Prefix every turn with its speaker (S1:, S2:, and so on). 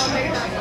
S1: all made up.